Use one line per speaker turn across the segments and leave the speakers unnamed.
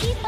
keep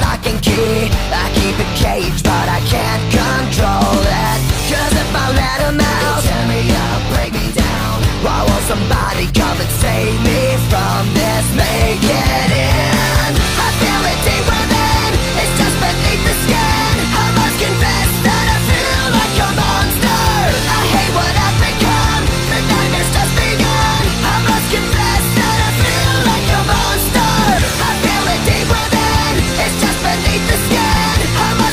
lock and key I keep it caged but I can't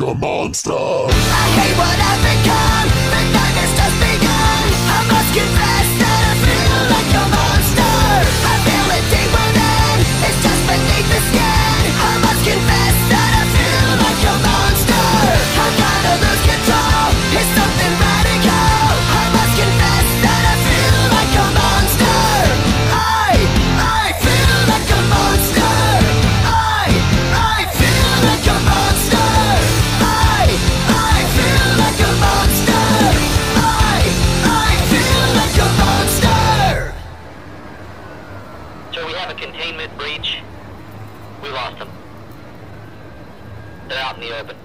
like a monster. I hate what I've
mid breach. We lost them. They're out in the open.